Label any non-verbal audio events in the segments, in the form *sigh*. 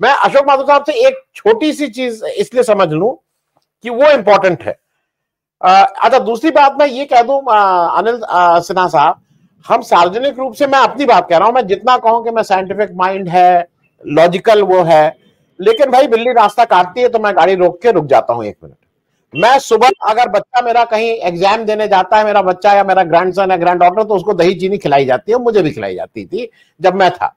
मैं अशोक माधव साहब से एक छोटी सी चीज़ इसलिए समझ लू कि वो इंपॉर्टेंट है। अच्छा दूसरी बात मैं ये कह दूँ अनिल सिन्हा साहब, हम सार्वजनिक रूप से, मैं अपनी बात कह रहा हूँ, मैं जितना कहूँ कि मैं साइंटिफिक माइंड है लॉजिकल वो है, लेकिन भाई बिल्ली रास्ता काटती है तो मैं गाड़ी रोक के रुक जाता हूँ एक मिनट मैं सुबह अगर बच्चा मेरा कहीं एग्ज़ाम देने जाता है, मेरा बच्चा या मेरा ग्रैंडसन या ग्रैंड डॉटर तो उसको दही चीनी खिलाई जाती है मुझे भी खिलाई जाती थी जब मैं था।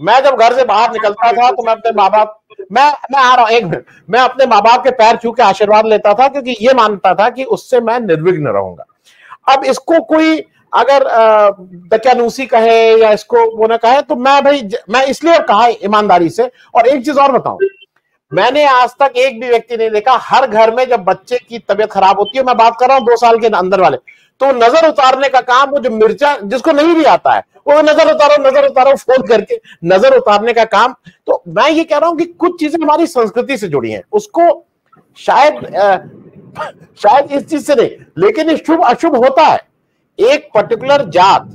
मैं जब घर से बाहर निकलता था तो मैं अपने माँ बाप मैं मैं आ रहा हूँ, एक मिनट, मैं अपने माँ बाप के पैर छू के आशीर्वाद लेता था, क्योंकि ये मानता था कि उससे मैं निर्विघ्न रहूँगा। अब इसको कोई अगर दक्यानूसी कहे या इसको वो ना कहे तो मैं भाई, मैं इसलिए कहा ईमानदारी से, और एक चीज़ और बताऊँ मैंने आज तक एक भी व्यक्ति नहीं देखा। हर घर में जब बच्चे की तबीयत खराब होती है मैं बात कर रहा हूँ दो साल के अंदर वाले तो नज़र उतारने का काम वो जो मिर्चा जिसको नहीं भी आता है वो नज़र उतारो नज़र उतारो फ़ोन करके नज़र उतारने का काम। तो मैं ये कह रहा हूँ कि कुछ चीज़ें हमारी संस्कृति से जुड़ी हैं। उसको शायद आ, शायद इस चीज़ से नहीं लेकिन शुभ अशुभ होता है। एक पर्टिकुलर जात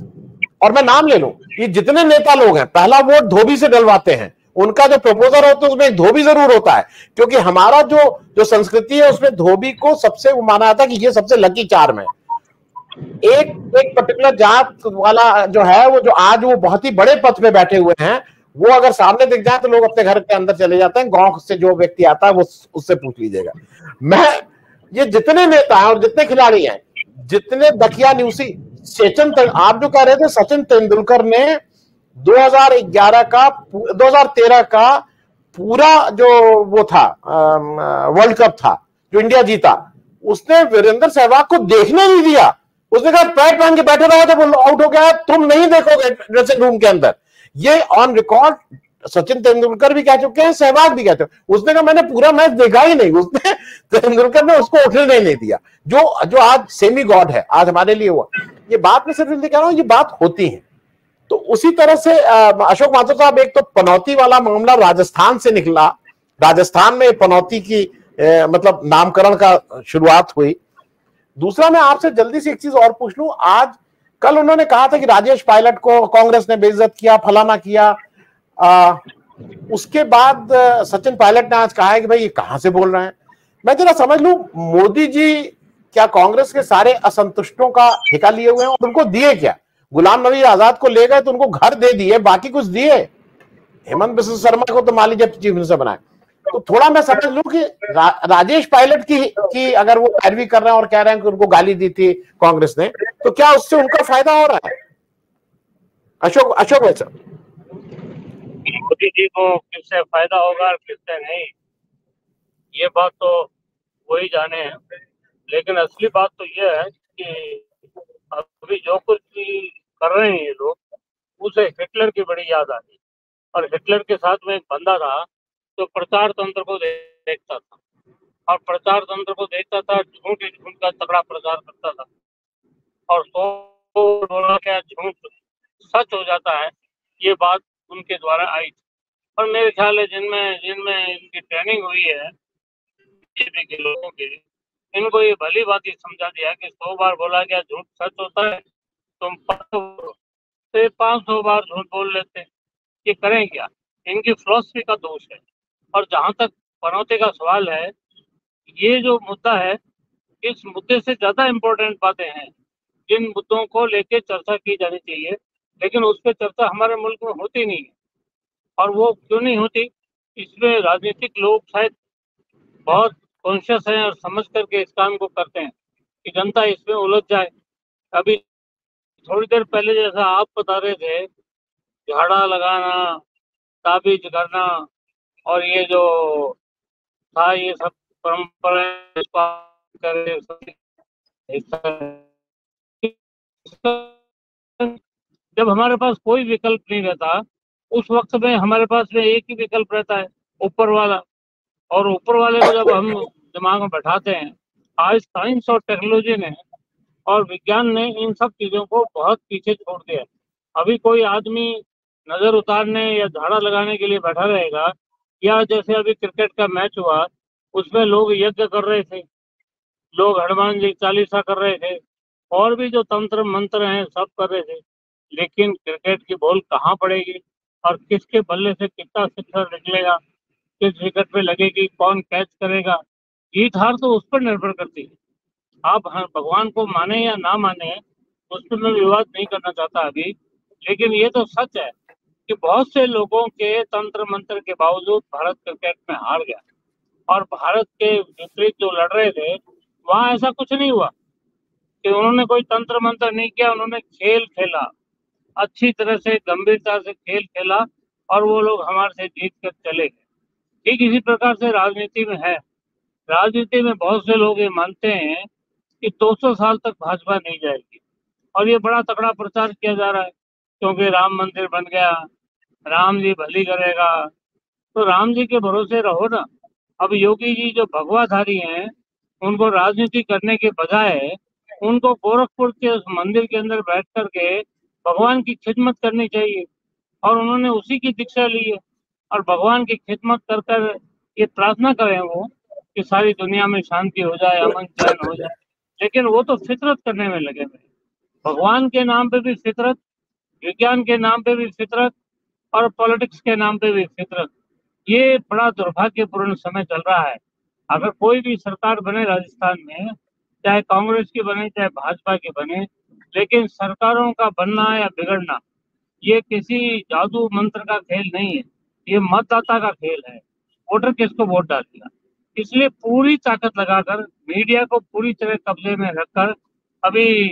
और मैं नाम ले लू ये जितने नेता लोग हैं पहला वोट धोबी से डलवाते हैं। उनका जो प्रपोजल होता है, उसमें एक धोबी ज़रूर होता है। क्योंकि हमारा जो जो संस्कृति है, उसमें धोबी को सबसे माना जाता है कि ये सबसे लकी चार्म है एक एक पर्टिकुलर जात वाला जो है, वो जो आज वो बहुत ही बड़े पद पे बैठे हुए हैं, वो अगर सामने दिख जाए तो लोग अपने घर के अंदर चले जाते हैं, गाँव से जो व्यक्ति आता है, वो उससे पूछ लीजिएगा। मैं, ये जितने नेता हैं और जितने खिलाड़ी हैं, जितने दखिया न्यूसी सचिन आप जो कह रहे थे, सचिन तेंदुलकर ने 2011 का 2013 का पूरा जो वो था वर्ल्ड कप था जो इंडिया जीता उसने वीरेंद्र सहवाग को देखने नहीं दिया। उसने कहा पैट पहन के बैठे रहो जब आउट हो गया तुम नहीं देखोगे ड्रेसिंग रूम के अंदर। ये ऑन रिकॉर्ड सचिन तेंदुलकर भी कह चुके हैं सहवाग भी कहते हैं। उसने कहा मैंने पूरा मैच देखा ही नहीं। उसने *laughs* तेंदुलकर ने उसको उठने नहीं, दिया। जो जो आज सेमी गॉड है आज हमारे लिए हुआ। ये बात मैं सिर्फ़ कह रहा हूँ ये बात होती है। तो उसी तरह से अशोक माथुर साहब एक तो पनौती वाला मामला राजस्थान से निकला। राजस्थान में पनौती की ए, मतलब नामकरण का शुरुआत हुई। दूसरा मैं आपसे जल्दी से एक चीज़ और पूछ लू। आज कल उन्होंने कहा था कि राजेश पायलट को कांग्रेस ने बेइज्जत किया फलाना किया। आ, उसके बाद सचिन पायलट ने आज कहा है कि भाई ये कहाँ से बोल रहे हैं? मैं जरा समझ लू मोदी जी क्या कांग्रेस के सारे असंतुष्टों का ठेका लिए हुए हैं और उनको दिए क्या? गुलाम नबी आज़ाद को ले गए तो उनको घर दे दिए बाकी कुछ दिए। हेमंत बिश्व शर्मा को तो मान लीजिए चीफ मिनिस्टर बनाए। तो थोड़ा मैं समझ लू कि रा, राजेश पायलट की की अगर वो पैरवी कर रहे हैं और कह रहे हैं कि उनको गाली दी थी कांग्रेस ने तो क्या उससे उनका फ़ायदा हो रहा है? अशोक अशोक भाई सर मोदी जी को किससे फ़ायदा होगा और किससे नहीं। ये बात तो वही जाने लेकिन असली बात तो ये है कि अभी जो कुछ भी कर रहे हैं ये लोग, उसे हिटलर की बड़ी याद आ गई। और हिटलर के साथ में एक बंदा था जो प्रचार तंत्र को देखता था। और प्रचार तंत्र को देखता था, झूठ ही झूठ का तगड़ा प्रचार करता था। और सो बोला क्या झूठ? सच हो जाता है, ये बात उनके द्वारा आई थी। और मेरे ख्याल है, जिनमें जिनमें इनकी ट्रेनिंग हुई है बीजेपी के लोगों की, इनको ये भली बात ही समझा दिया कि सौ बार बोला गया, झूठ सच होता है, तुम फिर पाँच सौ बार झूठ बोल लेते हैं। ये करें क्या? इनकी फिलोसफी का दोष है। और जहाँ तक पनौते का सवाल है, ये जो मुद्दा है, इस मुद्दे से ज़्यादा इम्पोर्टेंट बातें हैं, जिन मुद्दों को लेके चर्चा की जानी चाहिए। लेकिन उस पर चर्चा हमारे मुल्क में होती नहीं है। और वो क्यों नहीं होती? इसमें राजनीतिक लोग शायद बहुत कॉन्शियस हैं और समझ करके इस काम को करते हैं कि जनता इसमें उलझ जाए। अभी थोड़ी देर पहले जैसा आप बता रहे थे, झाड़ा लगाना ताबीज करना और ये जो था, ये सब परंपरा जब हमारे पास कोई विकल्प नहीं रहता, उस वक्त में हमारे पास में एक ही विकल्प रहता है, ऊपर वाला। और ऊपर वाले को जब हम दिमाग में बैठाते हैं, आज साइंस और टेक्नोलॉजी ने और विज्ञान ने इन सब चीज़ों को बहुत पीछे छोड़ दिया। अभी कोई आदमी नज़र उतारने या झाड़ा लगाने के लिए बैठा रहेगा, या जैसे अभी क्रिकेट का मैच हुआ, उसमें लोग यज्ञ कर रहे थे, लोग हनुमान जी चालीसा कर रहे थे, और भी जो तंत्र मंत्र हैं, सब कर रहे थे। लेकिन क्रिकेट की बॉल कहाँ पड़ेगी, और किसके बल्ले से कितना सिक्सर निकलेगा, किस विकेट पे लगेगी, कौन कैच करेगा जीत हार तो उस पर निर्भर करती है। आप भगवान को माने या ना माने, उस पर मैं विवाद नहीं करना चाहता अभी। लेकिन ये तो सच है कि बहुत से लोगों के तंत्र मंत्र के बावजूद भारत क्रिकेट में हार गया। और भारत के विपरीत जो लड़ रहे थे, वहाँ ऐसा कुछ नहीं हुआ कि उन्होंने कोई तंत्र मंत्र नहीं किया, उन्होंने खेल खेला। अच्छी तरह से, गंभीरता से खेल खेला और वो लोग हमारे से जीत कर चले गए। ठीक इसी प्रकार से राजनीति में है। राजनीति में बहुत से लोग ये मानते हैं कि 200 साल तक भाजपा नहीं जाएगी। और ये बड़ा तकड़ा प्रचार किया जा रहा है, क्योंकि राम मंदिर बन गया, राम जी भली करेगा। तो राम जी के भरोसे रहो ना। अब योगी जी जो भगवाधारी हैं, उनको राजनीति करने के बजाय उनको गोरखपुर के उस मंदिर के अंदर बैठ करके भगवान की खिदमत करनी चाहिए। और उन्होंने उसी की दीक्षा ली है। और भगवान की खिदमत कर कर ये प्रार्थना करें वो कि सारी दुनिया में शांति हो जाए, अमन चैन हो जाए। लेकिन वो तो फितरत करने में लगे हुए भगवान के नाम पे भी फितरत, विज्ञान के नाम पे भी फितरत और पॉलिटिक्स के नाम पे भी फितरत। ये बड़ा दुर्भाग्यपूर्ण समय चल रहा है। अगर कोई भी सरकार बने राजस्थान में, चाहे कांग्रेस की बने, चाहे भाजपा की बने, लेकिन सरकारों का बनना या बिगड़ना, ये किसी जादू मंत्र का खेल नहीं है। ये मतदाता का खेल है। वोटर किसको वोट डालेगा? इसलिए पूरी ताकत लगाकर, मीडिया को पूरी तरह कब्जे में रखकर, अभी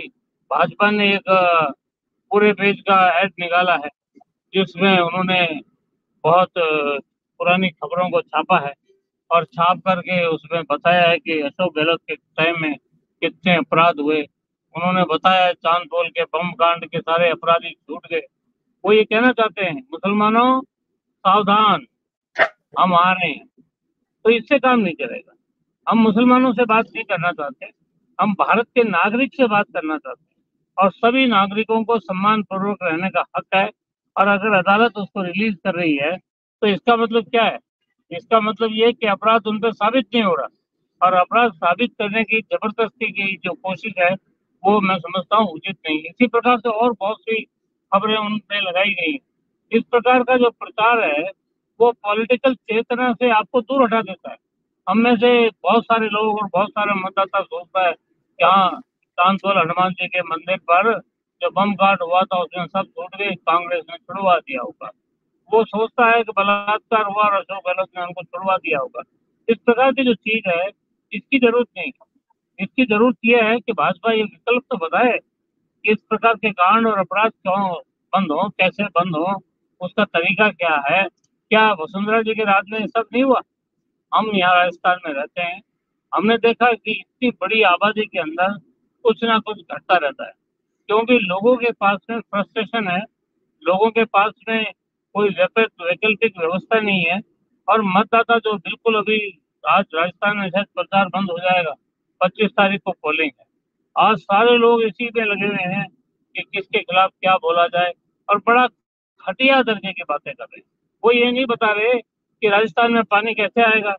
भाजपा ने एक पूरे पेज का एड निकाला है, जिसमें उन्होंने बहुत पुरानी खबरों को छापा है और छाप करके उसमें बताया है कि अशोक गहलोत के टाइम में कितने अपराध हुए। उन्होंने बताया चाँद पोल के बम कांड के सारे अपराधी छूट गए। वो ये कहना चाहते हैं, मुसलमानों, सावधान, हम आ रहे हैं। तो इससे काम नहीं चलेगा हम मुसलमानों से बात नहीं करना चाहते। हम भारत के नागरिक से बात करना चाहते हैं। और सभी नागरिकों को सम्मान पूर्वक रहने का हक है। और अगर अदालत उसको रिलीज़ कर रही है तो इसका मतलब क्या है? इसका मतलब ये कि अपराध उन पर साबित नहीं हो रहा। और अपराध साबित करने की ज़बरदस्ती की जो कोशिश है, वो मैं समझता हूँ उचित नहीं इसी प्रकार से और बहुत सी खबरें उन पर लगाई गई इस प्रकार का जो प्रचार है वो पॉलिटिकल चेतना से आपको दूर हटा देता है। हम में से बहुत सारे लोग और बहुत सारे मतदाता सोचता है कि हाँ हनुमान जी के मंदिर पर जो बम कांड हुआ था उसमें सब छूट गए कांग्रेस ने छुड़वा दिया होगा। वो सोचता है कि बलात्कार हुआ और अशोक गहलोत ने उनको छुड़वा दिया होगा। इस प्रकार की जो चीज़ है, इसकी ज़रूरत नहीं इसकी ज़रूरत यह है कि भाजपा ये विकल्प तो बताए कि इस प्रकार के कांड और अपराध क्यों बंद हो, कैसे बंद हो, उसका तरीका क्या है क्या वसुंधरा जी के राज में सब नहीं हुआ? हम यहाँ राजस्थान में रहते हैं। हमने देखा कि इतनी बड़ी आबादी के अंदर कुछ ना कुछ घटता रहता है। क्योंकि लोगों के पास में फ्रस्ट्रेशन है। लोगों के पास में कोई वैकल्पिक व्यवस्था नहीं है। और मतदाता जो बिल्कुल अभी आज राजस्थान में शायद प्रचार बंद हो जाएगा। पच्चीस तारीख को पोलिंग है। आज सारे लोग इसी में लगे हुए हैं कि किसके खिलाफ क्या बोला जाए। और बड़ा घटिया दर्जे की बातें कर रहे हैं। वो ये नहीं बता रहे कि राजस्थान में पानी कैसे आएगा।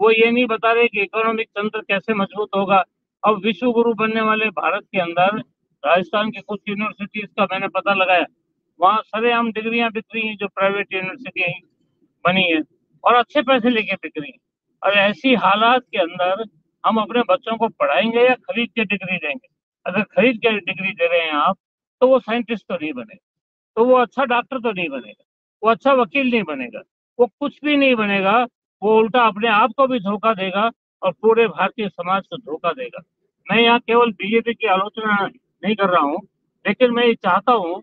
वो ये नहीं बता रहे कि इकोनॉमिक तंत्र कैसे मज़बूत होगा। अब विश्व गुरु बनने वाले भारत के अंदर राजस्थान की कुछ यूनिवर्सिटीज का मैंने पता लगाया। वहाँ सरेआम डिग्रियाँ बिक रही हैं जो प्राइवेट यूनिवर्सिटी बनी है और अच्छे पैसे लेके बिक रही हैं। और ऐसी हालात के अंदर हम अपने बच्चों को पढ़ाएँगे या खरीद के डिग्री देंगे? अगर खरीद के डिग्री दे रहे हैं आप तो वो साइंटिस्ट तो नहीं बनेगा तो वो अच्छा डॉक्टर तो नहीं बनेगा। वो अच्छा वकील नहीं बनेगा, वो कुछ भी नहीं बनेगा, वो उल्टा अपने आप को भी धोखा देगा और पूरे भारतीय समाज को धोखा देगा। मैं यहाँ केवल बीजेपी की आलोचना नहीं कर रहा हूँ, लेकिन मैं ये चाहता हूँ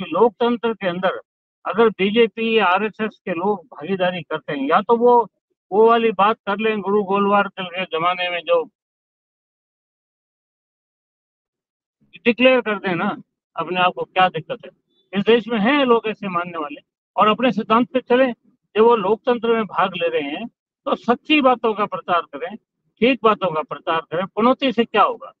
कि लोकतंत्र के अंदर अगर बीजेपी आरएसएस के लोग भागीदारी करते हैं, या तो वो वो वाली बात कर लें गुरु गोलवार के जमाने में जो डिक्लेयर कर दें ना, अपने आप को क्या दिक्कत है। इस देश में हैं लोग ऐसे मानने वाले। और अपने सिद्धांत पे चले जब वो लोकतंत्र में भाग ले रहे हैं तो सच्ची बातों का प्रचार करें ठीक बातों का प्रचार करें। पुनौती से क्या होगा?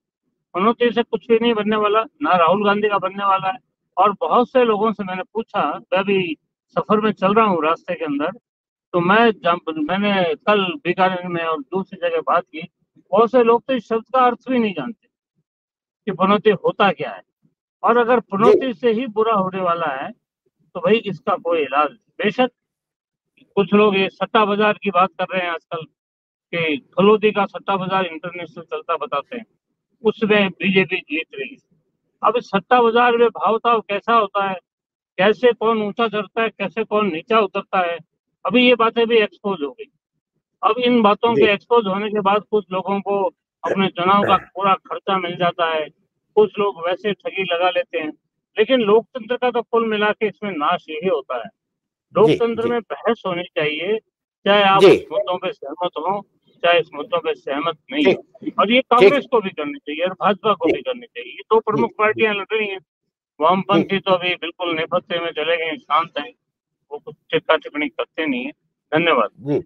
पुनौती से कुछ भी नहीं बनने वाला ना राहुल गांधी का बनने वाला है। और बहुत से लोगों से मैंने पूछा मैं अभी सफ़र में चल रहा हूँ रास्ते के अंदर तो मैं जब मैंने कल बीकानेर में और दूसरी जगह बात की बहुत से लोग तो इस शब्द का अर्थ भी नहीं जानते कि पनौती होता क्या है। और अगर पनौती से ही बुरा होने वाला है तो भाई इसका कोई इलाज। बेशक कुछ लोग ये सट्टा बाज़ार की बात कर रहे हैं आजकल कि फलोदी का सट्टा बाज़ार इंटरनेशनल चलता बताते हैं। उसमें बीजेपी जीत रही है। अब सट्टा बाज़ार में भाव ताव कैसा होता है? कैसे कौन ऊँचा चढ़ता है? कैसे कौन नीचा उतरता है? अभी ये बातें भी एक्सपोज हो गई। अब इन बातों के एक्सपोज होने के बाद कुछ लोगों को अपने चुनाव का पूरा खर्चा मिल जाता है। कुछ लोग वैसे ठगी लगा लेते हैं। लेकिन लोकतंत्र का तो कुल मिला के इसमें नाश यही होता है। लोकतंत्र में बहस होनी चाहिए चाहे आप इस मुद्दों पे सहमत हो चाहे इस मुद्दों पे सहमत नहीं हो। और ये कांग्रेस को भी करनी चाहिए और भाजपा को भी करनी चाहिए। ये दो प्रमुख पार्टियाँ लड़ रही हैं। वामपंथी तो अभी बिल्कुल नेपथ्य में चले गए शांत हैं। वो कुछ टिप्पा टिप्पणी करते नहीं है। धन्यवाद। जी।